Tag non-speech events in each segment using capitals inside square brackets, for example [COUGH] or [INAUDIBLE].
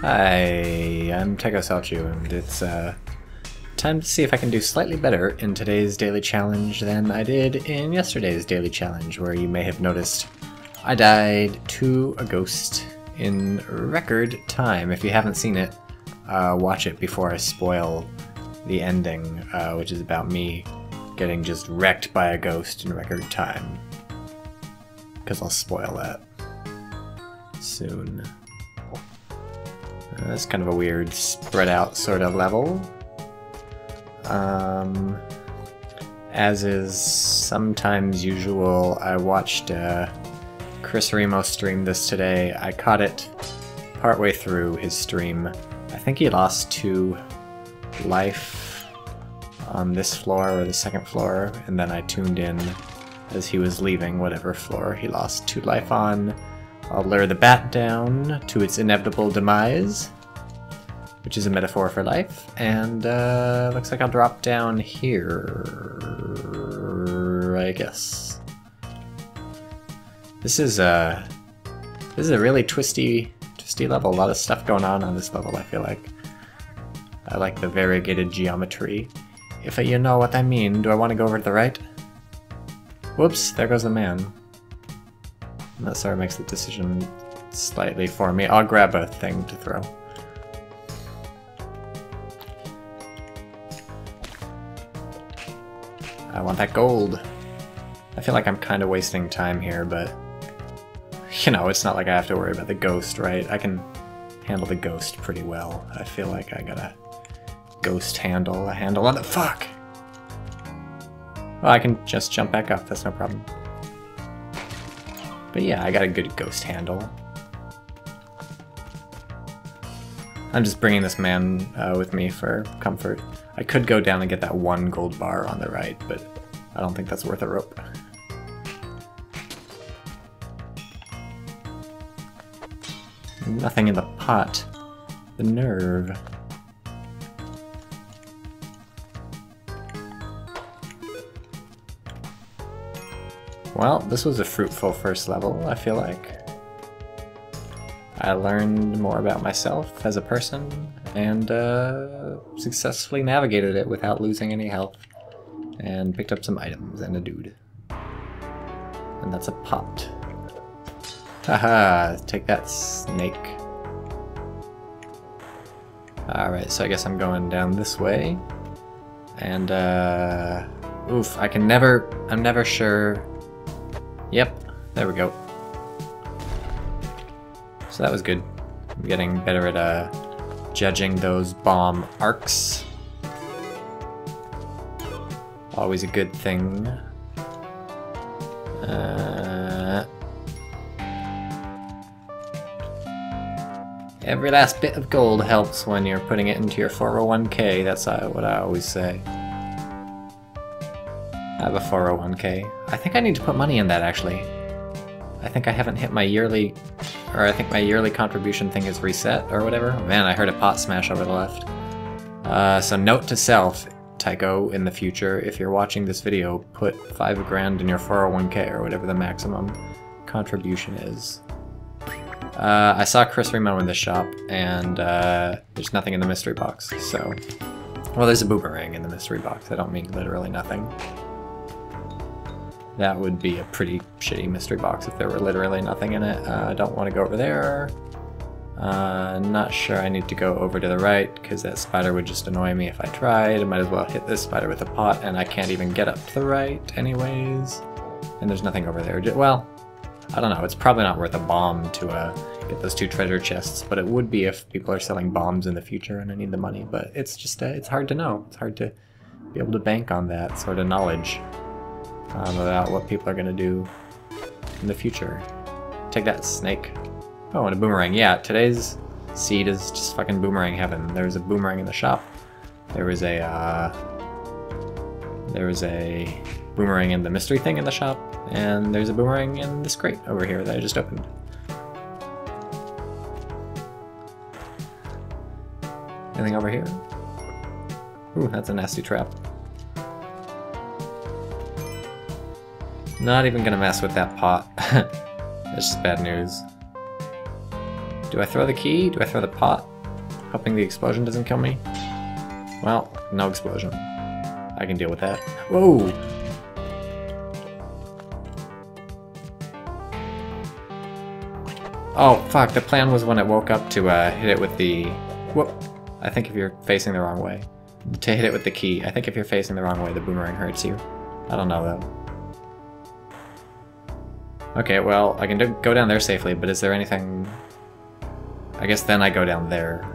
Hi, I'm Tycho Celchuuu, and it's uh, time to see if I can do slightly better in today's daily challenge than I did in yesterday's daily challenge, where you may have noticed I died to a ghost in record time. If you haven't seen it, uh, watch it before I spoil the ending, uh, which is about me getting just wrecked by a ghost in record time. Because I'll spoil that soon. That's kind of a weird spread out sort of level. Um, as is sometimes usual, I watched uh, Chris Remo stream this today. I caught it partway through his stream. I think he lost two life on this floor or the second floor, and then I tuned in as he was leaving whatever floor he lost two life on. I'll lure the bat down to its inevitable demise, which is a metaphor for life, and uh, looks like I'll drop down here, I guess. This is a this is a really twisty, twisty level. A lot of stuff going on on this level. I feel like I like the variegated geometry. If you know what I mean, do I want to go over to the right? Whoops! There goes the man. That sort of makes the decision slightly for me. I'll grab a thing to throw. I want that gold. I feel like I'm kind of wasting time here, but you know, it's not like I have to worry about the ghost, right? I can handle the ghost pretty well. I feel like I got a ghost handle, a handle on the fuck. Well, I can just jump back up, that's no problem. But yeah, I got a good ghost handle. I'm just bringing this man uh, with me for comfort. I could go down and get that one gold bar on the right, but I don't think that's worth a rope. Nothing in the pot. The nerve. Well, this was a fruitful first level, I feel like. I learned more about myself as a person, and uh, successfully navigated it without losing any health, and picked up some items and a dude. And that's a pot. Haha, take that, snake. Alright, so I guess I'm going down this way. And, uh... Oof, I can never... I'm never sure Yep, there we go. So that was good. I'm getting better at uh, judging those bomb arcs. Always a good thing. Uh, every last bit of gold helps when you're putting it into your 401k, that's uh, what I always say. Have a 401k. I think I need to put money in that actually. I think I haven't hit my yearly, or I think my yearly contribution thing is reset or whatever. Man, I heard a pot smash over the left. Uh, so note to self, Tycho, in the future, if you're watching this video, put five grand in your 401k or whatever the maximum contribution is. Uh, I saw Chris Remo in the shop, and uh, there's nothing in the mystery box, so... Well, there's a boomerang in the mystery box, I don't mean literally nothing. That would be a pretty shitty mystery box if there were literally nothing in it. Uh, I don't want to go over there. Uh, not sure I need to go over to the right because that spider would just annoy me if I tried. I might as well hit this spider with a pot and I can't even get up to the right anyways. And there's nothing over there. Well, I don't know. It's probably not worth a bomb to uh, get those two treasure chests, but it would be if people are selling bombs in the future and I need the money. But it's just, uh, it's hard to know. It's hard to be able to bank on that sort of knowledge um, about what people are going to do in the future. Take that, snake. Oh, and a boomerang. Yeah, today's seed is just fucking boomerang heaven. There's a boomerang in the shop. There was a, uh, there was a boomerang in the mystery thing in the shop, and there's a boomerang in this crate over here that I just opened. Anything over here? Ooh, that's a nasty trap. Not even gonna mess with that pot. [LAUGHS] That's just bad news. Do I throw the key? Do I throw the pot? Hoping the explosion doesn't kill me? Well, no explosion. I can deal with that. Whoa! Oh, fuck, the plan was when it woke up to uh, hit it with the... Whoop! I think if you're facing the wrong way. To hit it with the key. I think if you're facing the wrong way, the boomerang hurts you. I don't know, though. Okay, well, I can do, go down there safely, but is there anything... I guess then I go down there.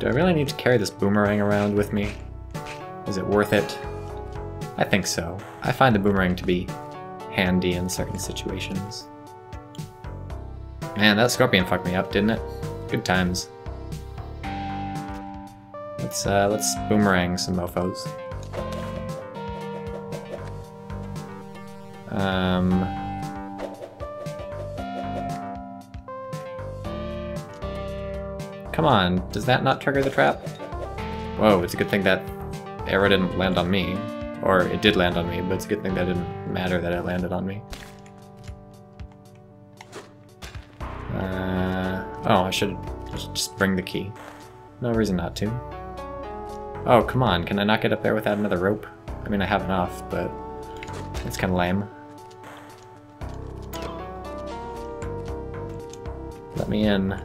Do I really need to carry this boomerang around with me? Is it worth it? I think so. I find the boomerang to be handy in certain situations. Man, that scorpion fucked me up, didn't it? Good times. Let's uh, let's boomerang some mofo's. Um. Come on, does that not trigger the trap? Whoa, it's a good thing that arrow didn't land on me. Or it did land on me, but it's a good thing that didn't matter that it landed on me. Uh, oh, I should just bring the key. No reason not to. Oh, come on, can I not get up there without another rope? I mean, I have enough, but it's kind of lame. Let me in.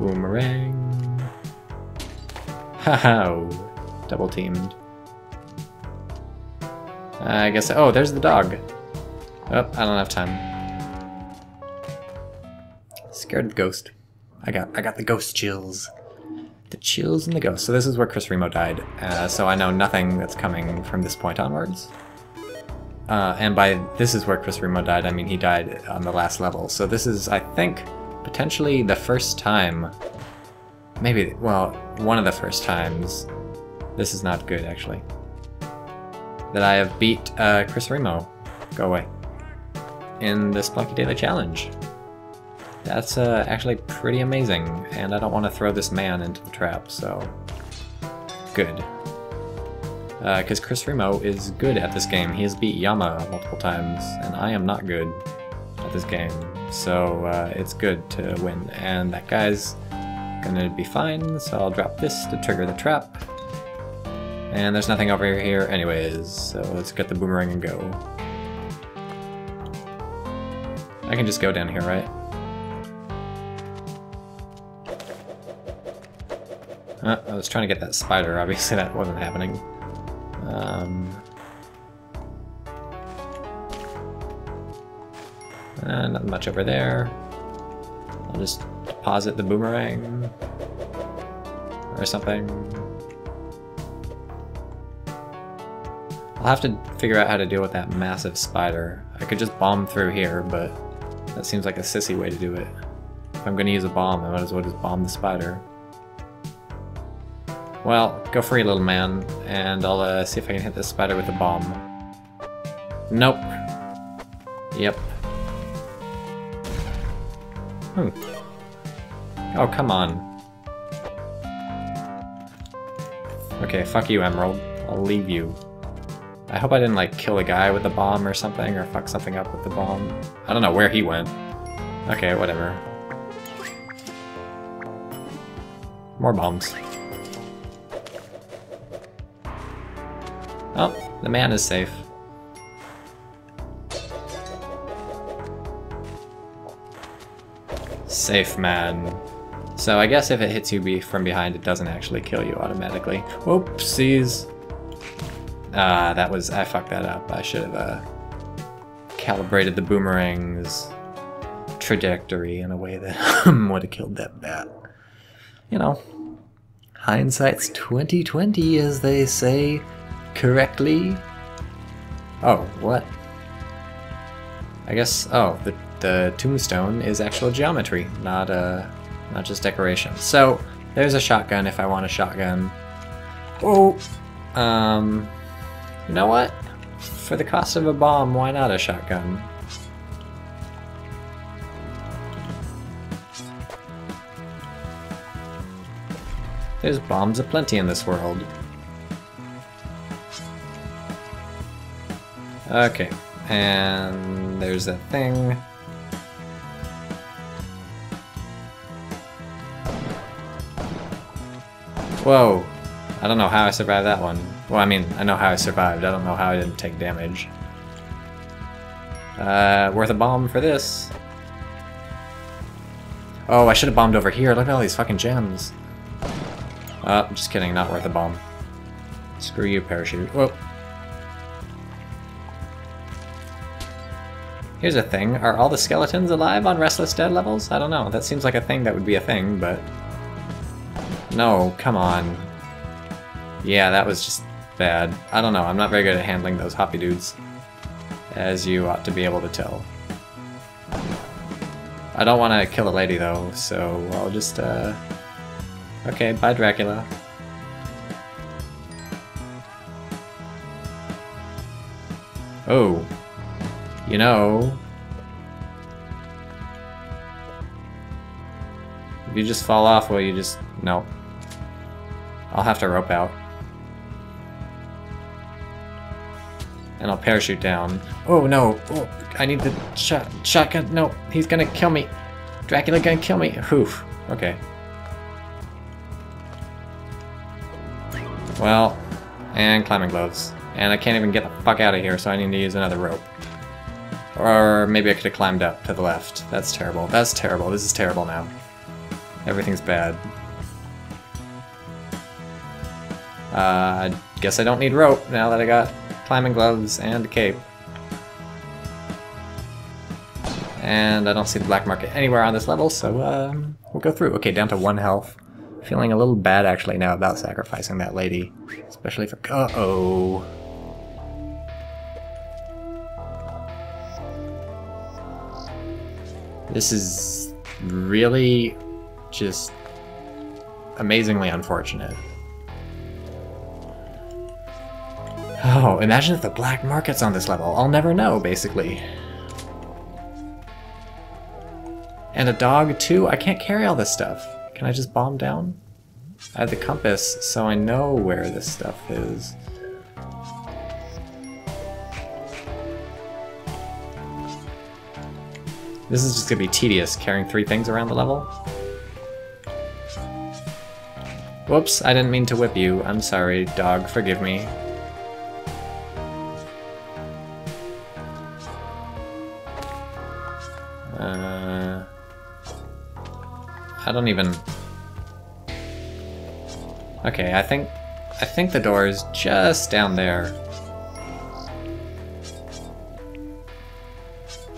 Boomerang. Haha, double teamed. I guess, oh, there's the dog. Oh, I don't have time. Scared of the ghost. I got, I got the ghost chills. The chills and the ghost. So this is where Chris Remo died. Uh, so I know nothing that's coming from this point onwards. Uh, and by this is where Chris Remo died, I mean he died on the last level. So this is, I think, potentially the first time, maybe, well, one of the first times, this is not good actually, that I have beat uh, Chris Remo, go away, in this Spelunky Daily Challenge. That's uh, actually pretty amazing, and I don't want to throw this man into the trap, so good. Because uh, Chris Remo is good at this game. He has beat Yama multiple times, and I am not good at this game so uh, it's good to win. And that guy's gonna be fine, so I'll drop this to trigger the trap. And there's nothing over here anyways, so let's get the boomerang and go. I can just go down here, right? Uh, I was trying to get that spider, obviously that wasn't happening. Um, Uh, not much over there. I'll just deposit the boomerang or something. I'll have to figure out how to deal with that massive spider. I could just bomb through here, but that seems like a sissy way to do it. If I'm gonna use a bomb, I might as well just bomb the spider. Well, go free, little man, and I'll uh, see if I can hit this spider with a bomb. Nope. Yep, Hmm. Oh, come on. Okay, fuck you, Emerald. I'll leave you. I hope I didn't, like, kill a guy with a bomb or something, or fuck something up with the bomb. I don't know where he went. Okay, whatever. More bombs. Oh, the man is safe. Safe man. So I guess if it hits you from behind, it doesn't actually kill you automatically. Whoopsies. Ah, that was, I fucked that up. I should have uh, calibrated the boomerang's trajectory in a way that [LAUGHS] would have killed that bat. You know, hindsight's 2020 as they say correctly. Oh, what? I guess, oh, the the tombstone is actual geometry, not uh, not just decoration. So there's a shotgun if I want a shotgun. Oh, um, you know what? For the cost of a bomb, why not a shotgun? There's bombs aplenty in this world. Okay, and there's that thing. Whoa! I don't know how I survived that one. Well, I mean, I know how I survived. I don't know how I didn't take damage. Uh, worth a bomb for this. Oh, I should have bombed over here. Look at all these fucking gems. Uh, just kidding. Not worth a bomb. Screw you, parachute. Whoa. Here's a thing. Are all the skeletons alive on Restless Dead levels? I don't know. That seems like a thing that would be a thing, but... No, come on. Yeah, that was just bad. I don't know. I'm not very good at handling those hoppy dudes. As you ought to be able to tell. I don't want to kill a lady, though, so I'll just, uh... Okay, bye, Dracula. Oh. You know... If you just fall off, well, you just... No. I'll have to rope out. And I'll parachute down. Oh no! Oh, I need the shot shotgun. No, he's gonna kill me. Dracula gonna kill me. Oof. Okay. Well, and climbing gloves. And I can't even get the fuck out of here, so I need to use another rope. Or maybe I could have climbed up to the left. That's terrible. That's terrible. This is terrible now. Everything's bad. Uh, I guess I don't need rope now that I got climbing gloves and a cape. And I don't see the black market anywhere on this level, so um, we'll go through. Okay, down to one health. Feeling a little bad actually now about sacrificing that lady. Especially for... Uh-oh. This is really just amazingly unfortunate. Oh, imagine if the black market's on this level. I'll never know, basically. And a dog, too? I can't carry all this stuff. Can I just bomb down? I have the compass, so I know where this stuff is. This is just gonna be tedious, carrying three things around the level. Whoops, I didn't mean to whip you. I'm sorry, dog, forgive me. Uh, I don't even... Okay, I think I think the door is just down there.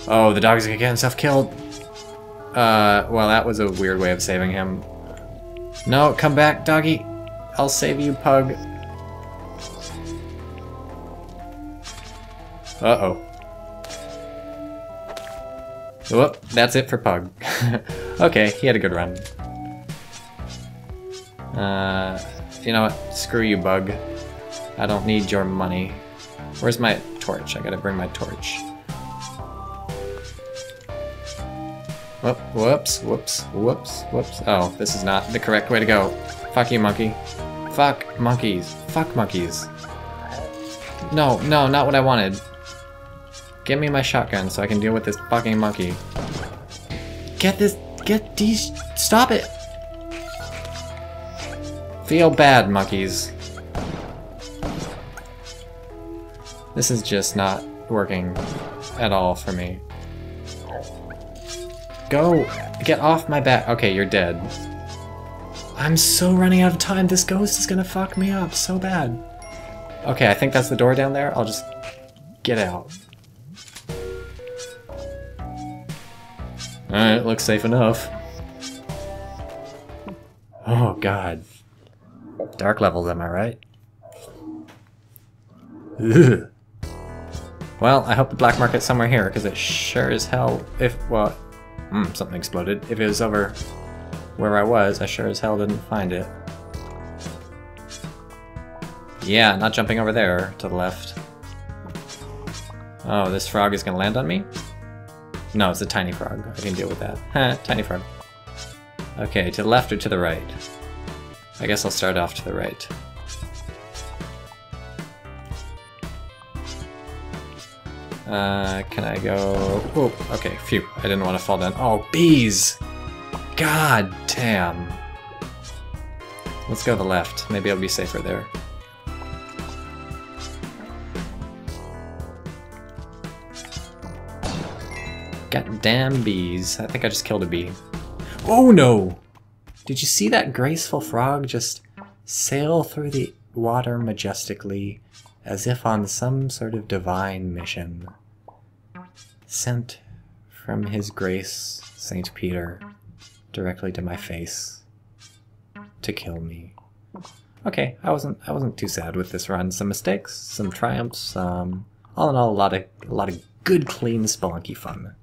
Oh, the dog's gonna get himself killed. Uh, well, that was a weird way of saving him. No, come back, doggy. I'll save you, pug. Uh-oh. Whoop, that's it for Pug. [LAUGHS] okay, he had a good run. Uh, you know what? Screw you, Bug. I don't need your money. Where's my torch? I gotta bring my torch. Whoop, whoops, whoops, whoops, whoops. Oh, this is not the correct way to go. Fuck you, monkey. Fuck monkeys. Fuck monkeys. No, no, not what I wanted. Give me my shotgun so I can deal with this fucking monkey. Get this, get these, stop it! Feel bad, monkeys. This is just not working at all for me. Go! Get off my back! Okay, you're dead. I'm so running out of time. This ghost is gonna fuck me up so bad. Okay, I think that's the door down there. I'll just get out. Alright, looks safe enough. Oh god. Dark levels, am I right? Ugh. Well, I hope the black market's somewhere here, because it sure as hell, if, well, hmm, something exploded. If it was over where I was, I sure as hell didn't find it. Yeah, not jumping over there to the left. Oh, this frog is gonna land on me? No, it's a tiny frog. I can deal with that. [LAUGHS] tiny frog. Okay, to the left or to the right? I guess I'll start off to the right. Uh, can I go... Oh, okay, phew. I didn't want to fall down. Oh, bees! God damn. Let's go to the left. Maybe I'll be safer there. God damn bees. I think I just killed a bee. Oh no! Did you see that graceful frog just sail through the water majestically as if on some sort of divine mission? Sent from his grace, St. Peter, directly to my face to kill me. Okay, I wasn't I wasn't too sad with this run. Some mistakes, some triumphs, um, all in all a lot of a lot of good clean spelunky fun.